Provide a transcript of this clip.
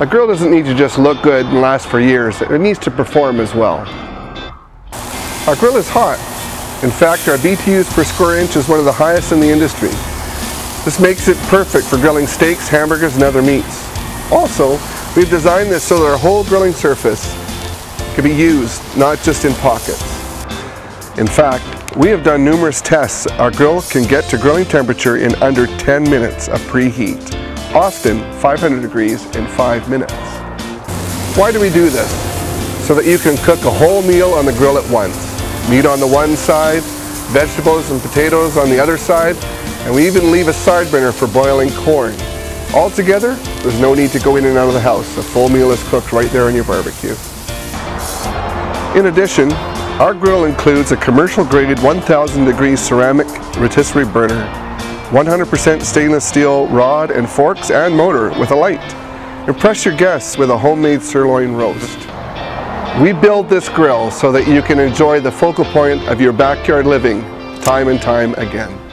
A grill doesn't need to just look good and last for years, it needs to perform as well. Our grill is hot. In fact, our BTUs per square inch is one of the highest in the industry. This makes it perfect for grilling steaks, hamburgers, and other meats. Also, we've designed this so that our whole grilling surface can be used, not just in pockets. In fact, we have done numerous tests. Our grill can get to grilling temperature in under 10 minutes of preheat often 500 degrees in five minutes. Why do we do this? So that you can cook a whole meal on the grill at once. Meat on the one side, vegetables and potatoes on the other side, and we even leave a side burner for boiling corn. Altogether, there's no need to go in and out of the house. A full meal is cooked right there on your barbecue. In addition, our grill includes a commercial graded 1000 degree ceramic rotisserie burner 100% stainless steel rod and forks and motor with a light. Impress your guests with a homemade sirloin roast. We build this grill so that you can enjoy the focal point of your backyard living time and time again.